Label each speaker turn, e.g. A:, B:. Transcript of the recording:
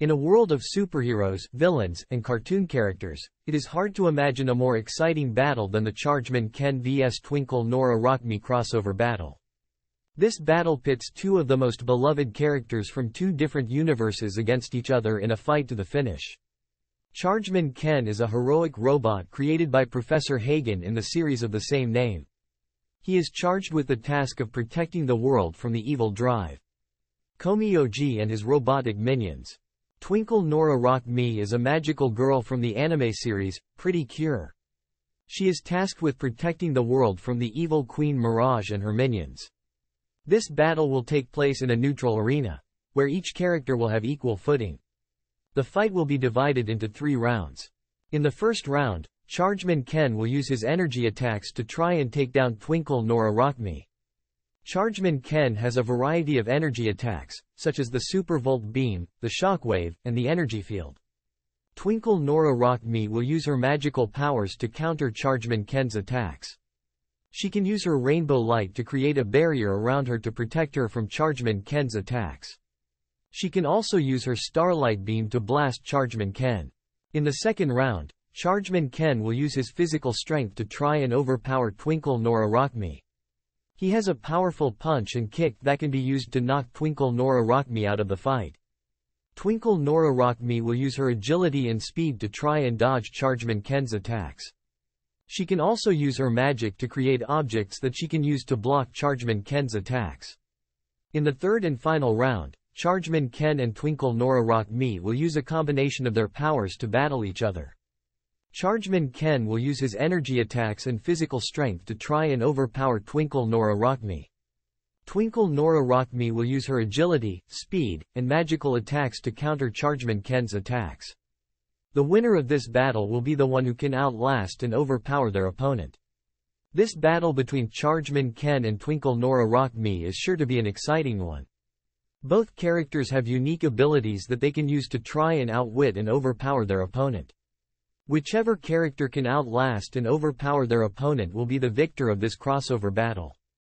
A: In a world of superheroes, villains, and cartoon characters, it is hard to imagine a more exciting battle than the Chargeman Ken vs Twinkle Nora Rock Me crossover battle. This battle pits two of the most beloved characters from two different universes against each other in a fight to the finish. Chargeman Ken is a heroic robot created by Professor Hagen in the series of the same name. He is charged with the task of protecting the world from the evil drive. Komioji and his robotic minions. Twinkle Nora Rock Me is a magical girl from the anime series, Pretty Cure. She is tasked with protecting the world from the evil Queen Mirage and her minions. This battle will take place in a neutral arena, where each character will have equal footing. The fight will be divided into three rounds. In the first round, Chargeman Ken will use his energy attacks to try and take down Twinkle Nora Rock Me. Chargeman Ken has a variety of energy attacks, such as the Super Volt Beam, the Shockwave, and the Energy Field. Twinkle Nora Rock Me will use her magical powers to counter Chargeman Ken's attacks. She can use her rainbow light to create a barrier around her to protect her from Chargeman Ken's attacks. She can also use her starlight beam to blast Chargeman Ken. In the second round, Chargeman Ken will use his physical strength to try and overpower Twinkle Nora Rock Me. He has a powerful punch and kick that can be used to knock Twinkle Nora Rock Me out of the fight. Twinkle Nora Rock Me will use her agility and speed to try and dodge Chargeman Ken's attacks. She can also use her magic to create objects that she can use to block Chargeman Ken's attacks. In the third and final round, Chargeman Ken and Twinkle Nora Rock Me will use a combination of their powers to battle each other. Chargeman Ken will use his energy attacks and physical strength to try and overpower Twinkle Nora Rock Me. Twinkle Nora Rock Me will use her agility, speed, and magical attacks to counter Chargeman Ken's attacks. The winner of this battle will be the one who can outlast and overpower their opponent. This battle between Chargeman Ken and Twinkle Nora Rock Me is sure to be an exciting one. Both characters have unique abilities that they can use to try and outwit and overpower their opponent. Whichever character can outlast and overpower their opponent will be the victor of this crossover battle.